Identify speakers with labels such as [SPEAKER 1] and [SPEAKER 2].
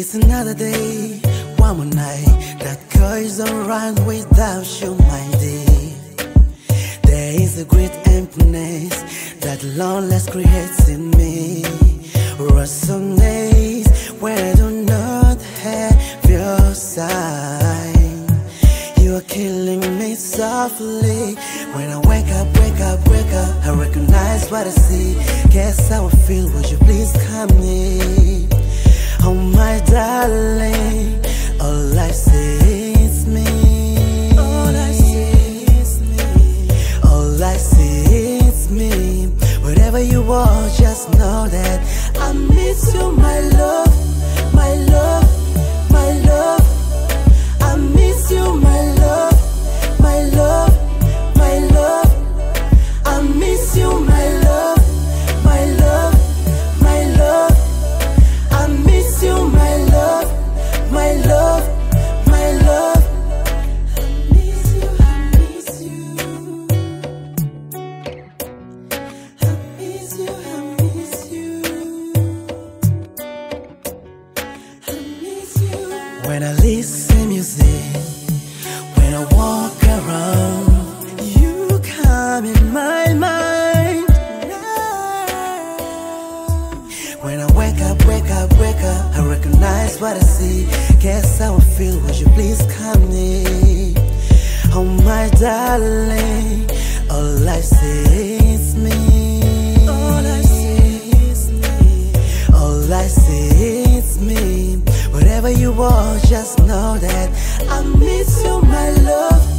[SPEAKER 1] It's another day, one more night that goes on around without you, my dear. There is a great emptiness that loneliness creates in me. Some days when I do not have your sign, you are killing me softly. When I wake up, wake up, wake up, I recognize what I see. Guess how I feel. Would When I listen music, when I walk around, you come in my mind. When I wake up, wake up, wake up, I recognize what I see. Guess how I feel. Would you please come near? Oh my darling, all I see is me. All I see is me. All I see. Wherever you are, just know that I miss you, my love.